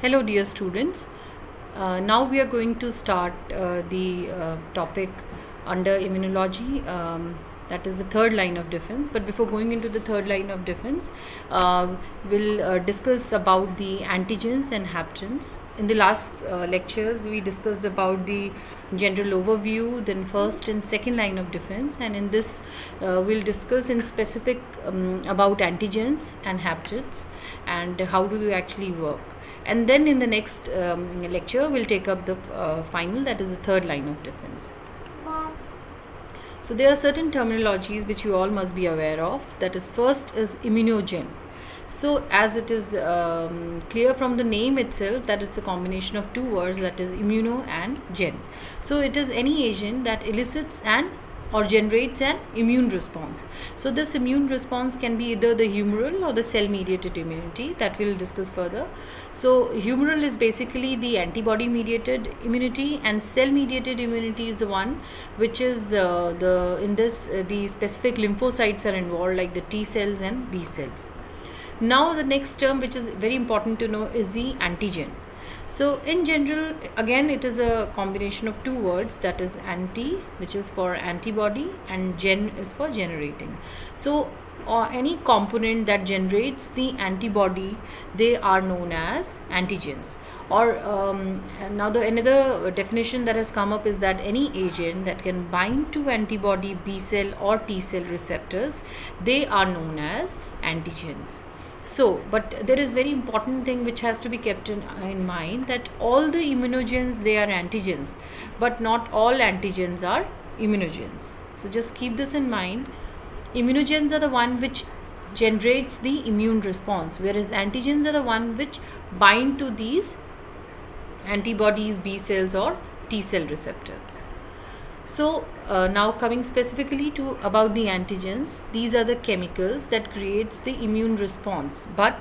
Hello dear students. Uh, now we are going to start uh, the uh, topic under immunology um, that is the third line of defense. But before going into the third line of defense uh, we'll uh, discuss about the antigens and haptens. In the last uh, lectures we discussed about the general overview then first and second line of defense. And in this we'll discuss in specific um, about antigens and haptens and how do they actually work and then in the next um, lecture we'll take up the uh, final that is the third line of defense. So there are certain terminologies which you all must be aware of. That is first is immunogen. So as it is um, clear from the name itself that it's a combination of two words that is immuno and gen. So it is any agent that elicits an or generates an immune response. So this immune response can be either the humoral or the cell mediated immunity that we'll discuss further. So humoral is basically the antibody mediated immunity and cell mediated immunity is the one which is uh, the in this uh, the specific lymphocytes are involved like the T cells and B cells. Now the next term which is very important to know is the antigen. So in general, again it is a combination of two words that is anti which is for antibody and gen is for generating. So or any component that generates the antibody they are known as antigens or um, now the another definition that has come up is that any agent that can bind to antibody b cell or t cell receptors they are known as antigens so but there is very important thing which has to be kept in, in mind that all the immunogens they are antigens but not all antigens are immunogens. So just keep this in mind. Immunogens are the one which generates the immune response whereas antigens are the one which bind to these antibodies b cells or t cell receptors so uh, now coming specifically to about the antigens, these are the chemicals that creates the immune response, but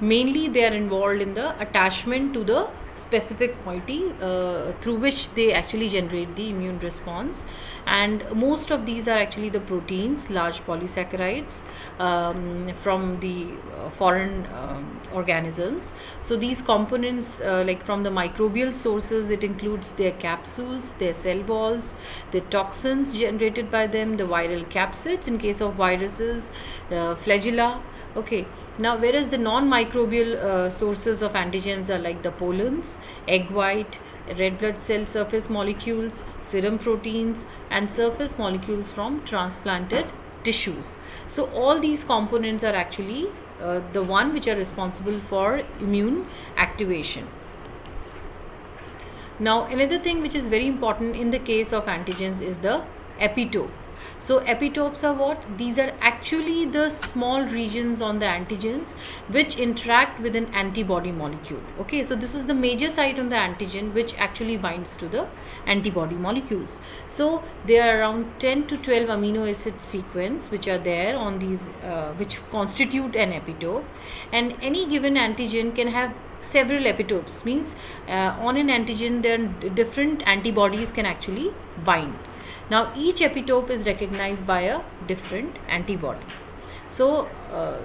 mainly they are involved in the attachment to the specific moiety uh, through which they actually generate the immune response. And most of these are actually the proteins large polysaccharides um, from the uh, foreign um, organisms. So these components uh, like from the microbial sources it includes their capsules their cell walls the toxins generated by them the viral capsids in case of viruses uh, flagella. Okay now whereas the non-microbial uh, sources of antigens are like the pollens egg white red blood cell surface molecules serum proteins and surface molecules from transplanted tissues. So all these components are actually uh, the one which are responsible for immune activation. Now another thing which is very important in the case of antigens is the epitope so epitopes are what? These are actually the small regions on the antigens which interact with an antibody molecule. Okay, so this is the major site on the antigen which actually binds to the antibody molecules. So there are around 10 to 12 amino acid sequence which are there on these uh, which constitute an epitope and any given antigen can have several epitopes means uh, on an antigen there different antibodies can actually bind now each epitope is recognized by a different antibody. So uh,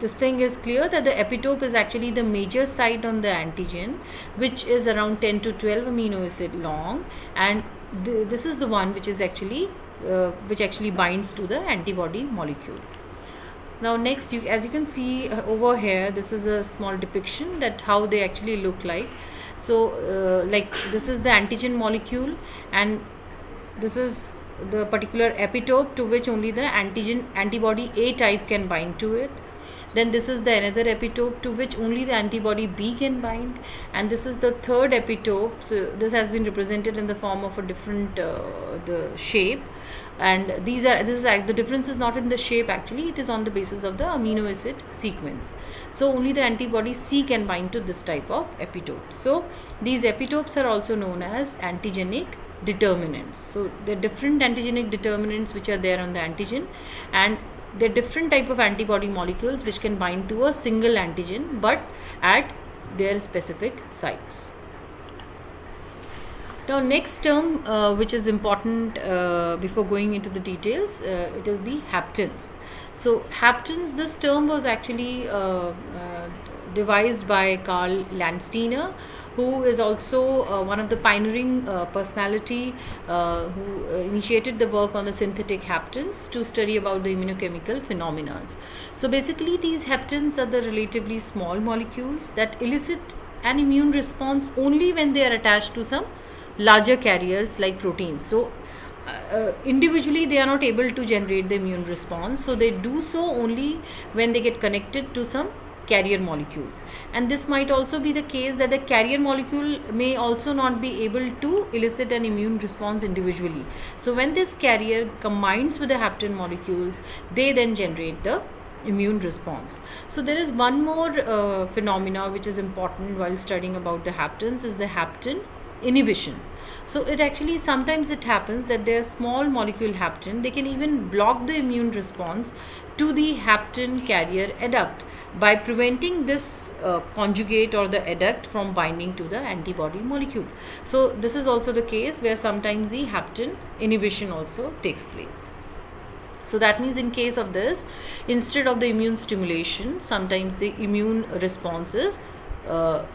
this thing is clear that the epitope is actually the major site on the antigen which is around 10 to 12 amino acid long and th this is the one which is actually uh, which actually binds to the antibody molecule. Now next you as you can see uh, over here this is a small depiction that how they actually look like. So uh, like this is the antigen molecule and this is the particular epitope to which only the antigen antibody A type can bind to it. Then this is the another epitope to which only the antibody B can bind. And this is the third epitope. So this has been represented in the form of a different uh, the shape. And these are this is like the difference is not in the shape actually. It is on the basis of the amino acid sequence. So only the antibody C can bind to this type of epitope. So these epitopes are also known as antigenic determinants. So there are different antigenic determinants which are there on the antigen and there are different type of antibody molecules which can bind to a single antigen but at their specific sites. Now next term uh, which is important uh, before going into the details uh, it is the haptens. So haptens this term was actually uh, uh, devised by Karl Landsteiner, who is also uh, one of the pioneering uh, personality uh, who uh, initiated the work on the synthetic haptens to study about the immunochemical phenomena. So basically these haptens are the relatively small molecules that elicit an immune response only when they are attached to some larger carriers like proteins. So uh, uh, individually they are not able to generate the immune response so they do so only when they get connected to some carrier molecule. And this might also be the case that the carrier molecule may also not be able to elicit an immune response individually. So when this carrier combines with the hapten molecules they then generate the immune response. So there is one more uh, phenomena which is important while studying about the haptens is the hapten inhibition. So it actually sometimes it happens that they are small molecule hapten they can even block the immune response to the hapten carrier adduct by preventing this uh, conjugate or the adduct from binding to the antibody molecule. So this is also the case where sometimes the hapten inhibition also takes place. So that means in case of this instead of the immune stimulation sometimes the immune response is uh,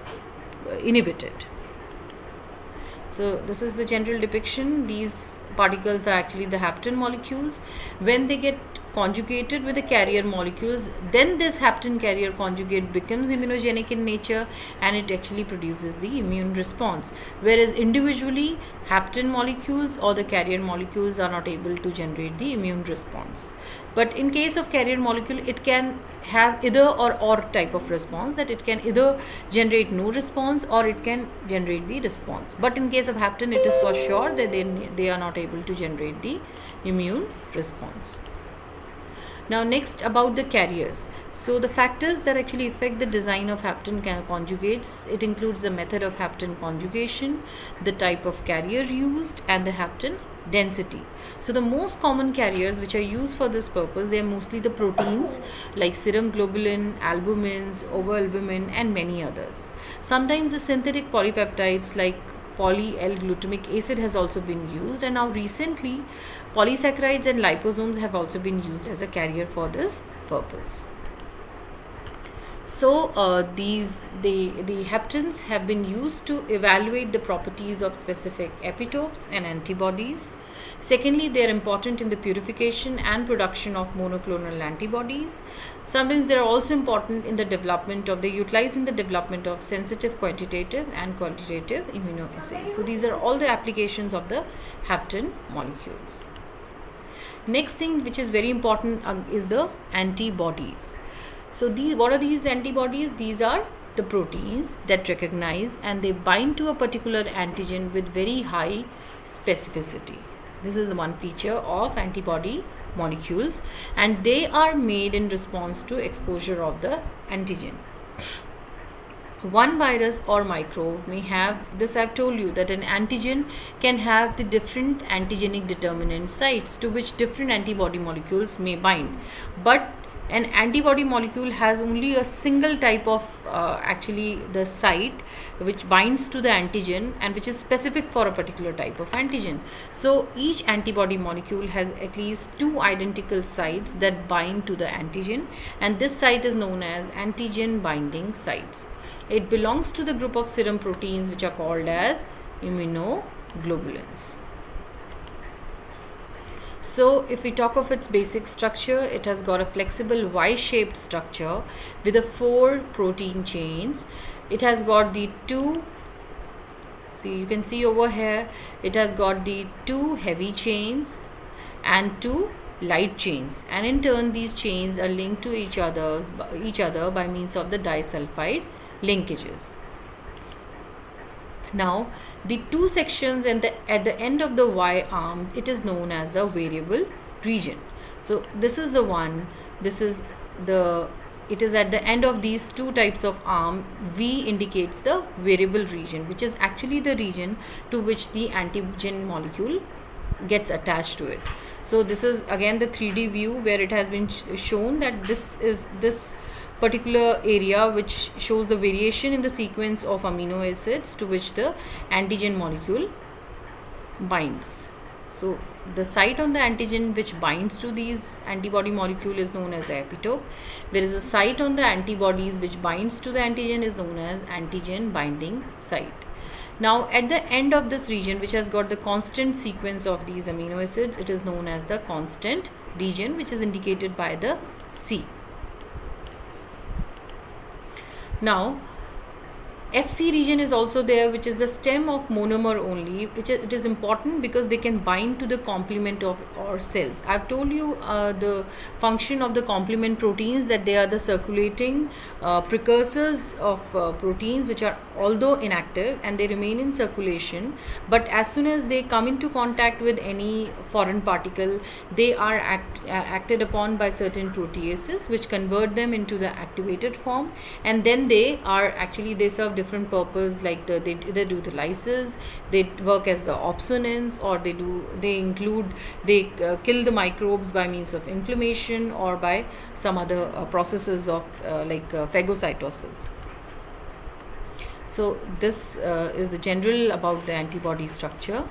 inhibited. So this is the general depiction. These particles are actually the hapten molecules. When they get conjugated with the carrier molecules then this hapten carrier conjugate becomes immunogenic in nature and it actually produces the immune response. Whereas individually hapten molecules or the carrier molecules are not able to generate the immune response. But in case of carrier molecule it can have either or or type of response that it can either generate no response or it can generate the response. But in case of hapten it is for sure that they, they are not able to generate the immune response now next about the carriers. So the factors that actually affect the design of hapten conjugates, it includes the method of hapten conjugation, the type of carrier used and the hapten density. So the most common carriers which are used for this purpose, they are mostly the proteins like serum globulin, albumins, ovoalbumin and many others. Sometimes the synthetic polypeptides like poly L-glutamic acid has also been used and now recently Polysaccharides and liposomes have also been used as a carrier for this purpose. So uh, these the the haptens have been used to evaluate the properties of specific epitopes and antibodies. Secondly, they are important in the purification and production of monoclonal antibodies. Sometimes they are also important in the development of, they utilize in the development of sensitive quantitative and qualitative immunoassays. So these are all the applications of the hapten molecules next thing which is very important uh, is the antibodies. So these what are these antibodies? These are the proteins that recognize and they bind to a particular antigen with very high specificity. This is the one feature of antibody molecules and they are made in response to exposure of the antigen one virus or microbe may have this I've told you that an antigen can have the different antigenic determinant sites to which different antibody molecules may bind. But an antibody molecule has only a single type of uh, actually the site which binds to the antigen and which is specific for a particular type of antigen. So each antibody molecule has at least two identical sites that bind to the antigen and this site is known as antigen binding sites it belongs to the group of serum proteins which are called as immunoglobulins. So if we talk of its basic structure, it has got a flexible Y-shaped structure with the four protein chains. It has got the two, see you can see over here, it has got the two heavy chains and two light chains and in turn these chains are linked to each other each other by means of the disulfide linkages. Now the two sections and the at the end of the Y arm it is known as the variable region. So this is the one this is the it is at the end of these two types of arm V indicates the variable region which is actually the region to which the antigen molecule gets attached to it so this is again the 3d view where it has been sh shown that this is this particular area which shows the variation in the sequence of amino acids to which the antigen molecule binds So the site on the antigen which binds to these antibody molecule is known as the epitope, whereas the site on the antibodies which binds to the antigen is known as antigen binding site. Now at the end of this region which has got the constant sequence of these amino acids, it is known as the constant region which is indicated by the C. Now FC region is also there which is the stem of monomer only which is, it is important because they can bind to the complement of our cells. I have told you uh, the function of the complement proteins that they are the circulating uh, precursors of uh, proteins which are although inactive and they remain in circulation but as soon as they come into contact with any foreign particle they are act, uh, acted upon by certain proteases which convert them into the activated form and then they are actually they serve different purpose like the, they either do the lysis they work as the opsonins or they do they include they uh, kill the microbes by means of inflammation or by some other uh, processes of uh, like uh, phagocytosis. So this uh, is the general about the antibody structure.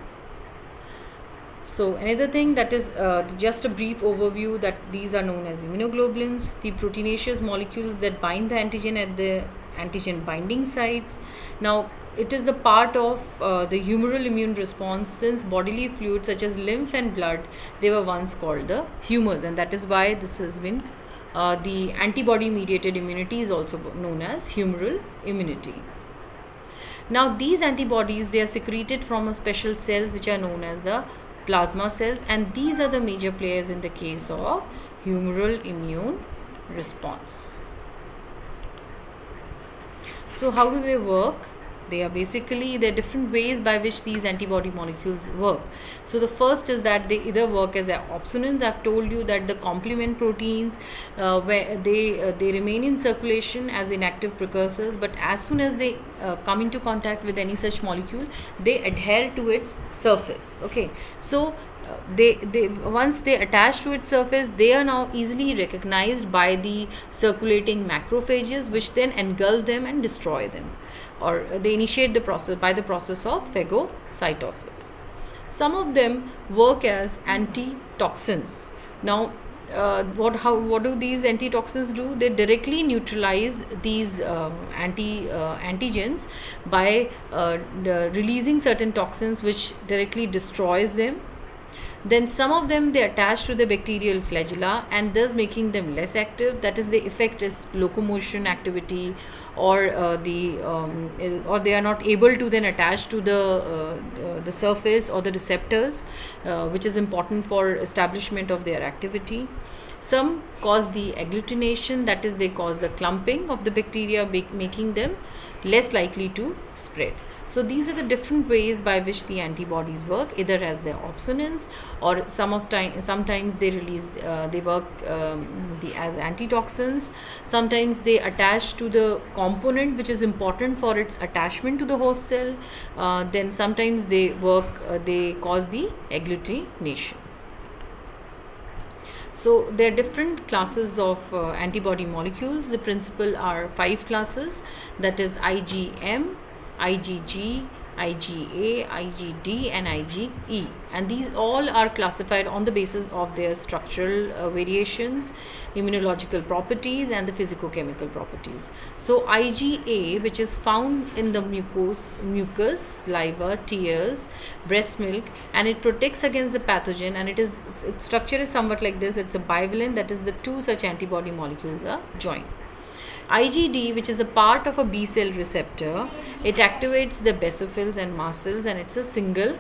So another thing that is uh, just a brief overview that these are known as immunoglobulins, the proteinaceous molecules that bind the antigen at the antigen binding sites. Now it is the part of uh, the humoral immune response since bodily fluids such as lymph and blood they were once called the humors and that is why this has been uh, the antibody mediated immunity is also known as humoral immunity. Now these antibodies they are secreted from a special cells which are known as the plasma cells and these are the major players in the case of humoral immune response. So how do they work? They are basically there are different ways by which these antibody molecules work. So the first is that they either work as opsonins. I've told you that the complement proteins uh, where they uh, they remain in circulation as inactive precursors, but as soon as they uh, come into contact with any such molecule, they adhere to its surface. Okay, so they they once they attach to its surface they are now easily recognized by the circulating macrophages which then engulf them and destroy them. Or they initiate the process by the process of phagocytosis. Some of them work as antitoxins. Now uh, what how what do these antitoxins do? They directly neutralize these um, anti uh, antigens by uh, releasing certain toxins which directly destroys them then some of them they attach to the bacterial flagella and thus making them less active. That is the effect is locomotion activity or uh, the um, or they are not able to then attach to the uh, the surface or the receptors uh, which is important for establishment of their activity. Some cause the agglutination that is they cause the clumping of the bacteria making them less likely to spread so these are the different ways by which the antibodies work, either as their opsonins or some of time sometimes they release uh, they work um, the as antitoxins. Sometimes they attach to the component which is important for its attachment to the host cell. Uh, then sometimes they work uh, they cause the agglutination. So there are different classes of uh, antibody molecules. The principal are five classes that is IgM, IgG, IgA, IgD and IgE and these all are classified on the basis of their structural uh, variations, immunological properties and the physicochemical properties. So IgA which is found in the mucous, mucus, saliva, tears, breast milk and it protects against the pathogen and it is its structure is somewhat like this it's a bivalent that is the two such antibody molecules are joined. IgD, which is a part of a B cell receptor, it activates the basophils and mast cells and it's a single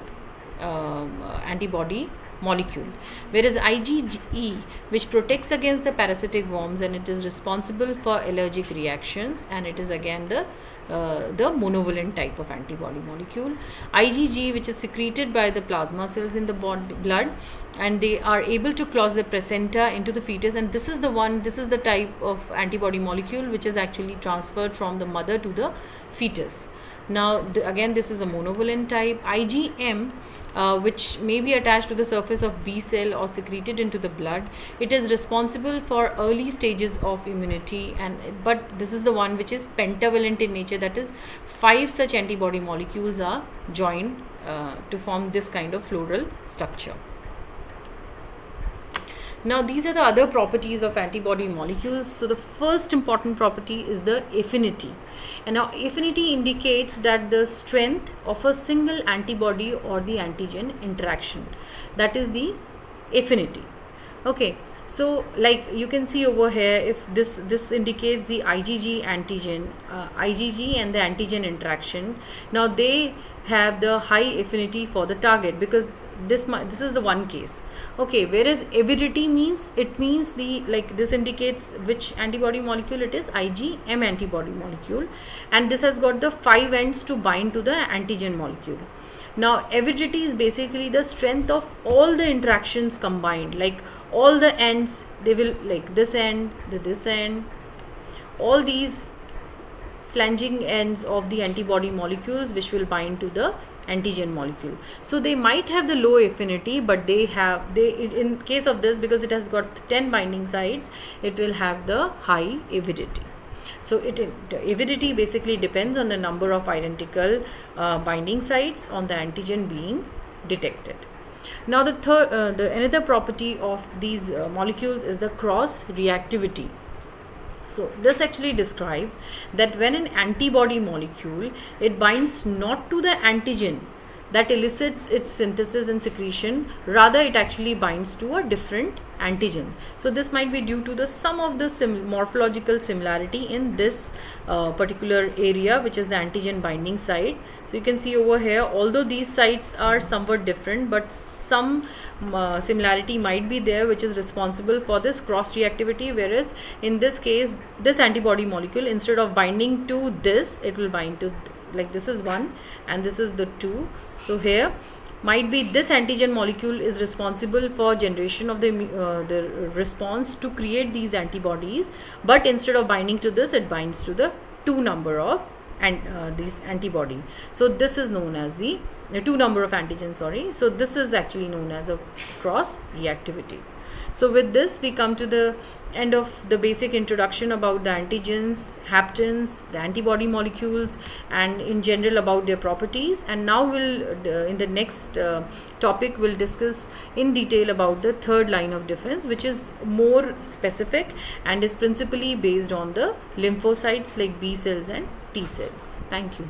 uh, antibody molecule. Whereas IgE, which protects against the parasitic worms and it is responsible for allergic reactions and it is again the uh, the monovalent type of antibody molecule. IgG which is secreted by the plasma cells in the blood and they are able to cross the placenta into the fetus and this is the one this is the type of antibody molecule which is actually transferred from the mother to the fetus Now th- again this is a monovalent type. IgM uh, which may be attached to the surface of B cell or secreted into the blood. It is responsible for early stages of immunity and but this is the one which is pentavalent in nature that is five such antibody molecules are joined uh, to form this kind of floral structure. Now these are the other properties of antibody molecules. So the first important property is the affinity. And now affinity indicates that the strength of a single antibody or the antigen interaction. That is the affinity. Okay. So like you can see over here if this this indicates the IgG antigen, uh, IgG and the antigen interaction. Now they have the high affinity for the target because this this is the one case. Okay whereas avidity means it means the like this indicates which antibody molecule it is IgM antibody molecule. And this has got the five ends to bind to the antigen molecule. Now avidity is basically the strength of all the interactions combined. Like all the ends they will like this end the this end. All these flanging ends of the antibody molecules which will bind to the antigen molecule. So they might have the low affinity but they have they in case of this because it has got 10 binding sites it will have the high avidity. So it the avidity basically depends on the number of identical uh, binding sites on the antigen being detected. Now the third uh, the another property of these uh, molecules is the cross reactivity so this actually describes that when an antibody molecule it binds not to the antigen that elicits its synthesis and secretion rather it actually binds to a different antigen. So this might be due to the sum of the sim morphological similarity in this uh, particular area which is the antigen binding site. So you can see over here although these sites are somewhat different but some uh, similarity might be there which is responsible for this cross reactivity whereas in this case this antibody molecule instead of binding to this it will bind to like this is one and this is the two so here might be this antigen molecule is responsible for generation of the uh, the response to create these antibodies but instead of binding to this it binds to the two number of and uh, these antibody. So this is known as the, the two number of antigens sorry. So this is actually known as a cross reactivity so with this we come to the end of the basic introduction about the antigens, haptens, the antibody molecules and in general about their properties and now we'll uh, in the next uh, topic we'll discuss in detail about the third line of defense which is more specific and is principally based on the lymphocytes like B cells and T cells. Thank you.